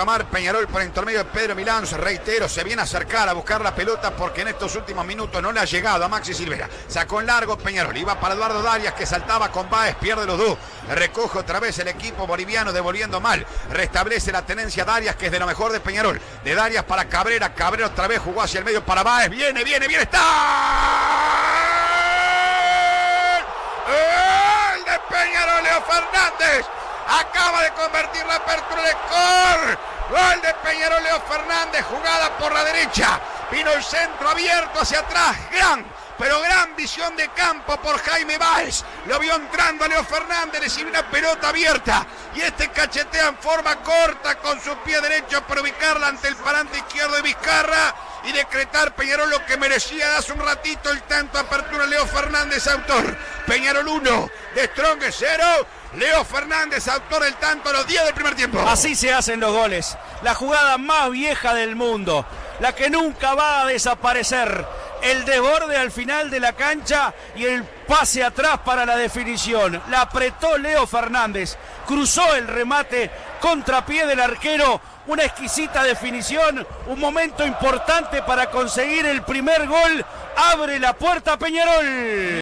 retomar Peñarol por intermedio de Pedro Milán. Reitero, se viene a acercar a buscar la pelota porque en estos últimos minutos no le ha llegado a Maxi Silvera. Sacó en largo Peñarol. Iba para Eduardo Darias que saltaba con Baez, pierde los dos. Recoge otra vez el equipo boliviano devolviendo mal. Restablece la tenencia Darias que es de lo mejor de Peñarol. De Darias para Cabrera. Cabrera otra vez jugó hacia el medio para Baez. Viene, viene, viene. ¡Está! ¡El de Peñarol, Leo Fernández! Acaba de convertir la apertura de Cor. Gol de Peñarol Leo Jugada por la derecha. Vino el centro abierto hacia atrás. Gran, pero gran visión de campo por Jaime Báez. Lo vio entrando a Leo Fernández, recibe una pelota abierta. Y este cachetea en forma corta con su pie derecho para ubicarla ante el parante izquierdo de Vizcarra y decretar Peñarol lo que merecía hace un ratito el tanto apertura Leo Fernández, autor. Peñarol 1, de Strong 0. Leo Fernández, autor del tanto a los 10 del primer tiempo. Así se hacen los goles. La jugada más vieja del mundo. La que nunca va a desaparecer. El desborde al final de la cancha y el pase atrás para la definición. La apretó Leo Fernández. Cruzó el remate contrapié del arquero. Una exquisita definición. Un momento importante para conseguir el primer gol. Abre la puerta Peñarol.